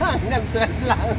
Nằm tuyệt lặng